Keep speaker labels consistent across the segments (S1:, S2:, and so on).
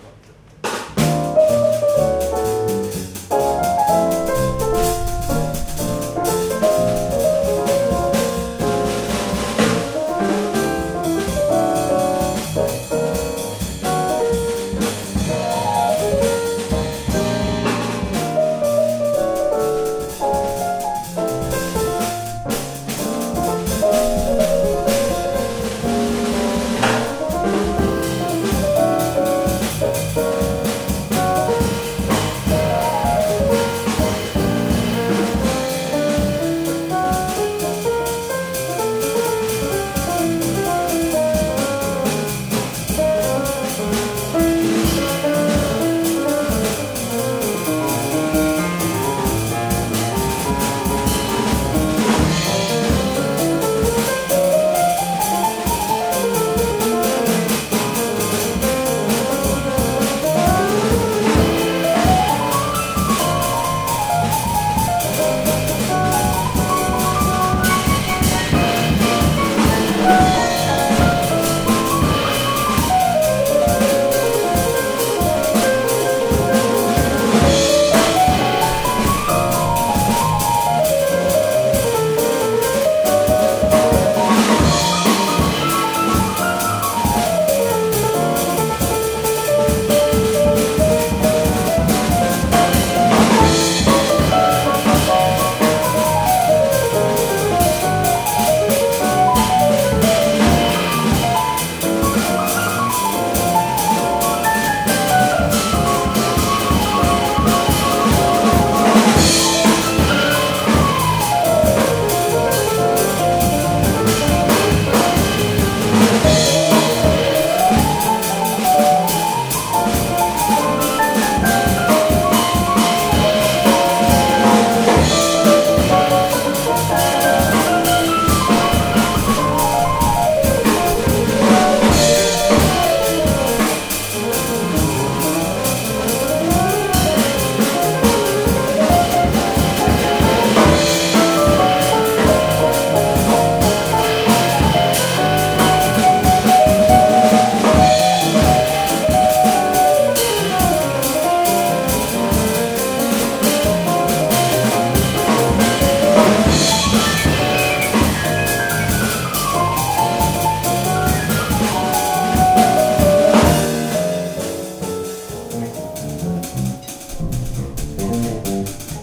S1: 것 같아요.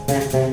S1: Thank you.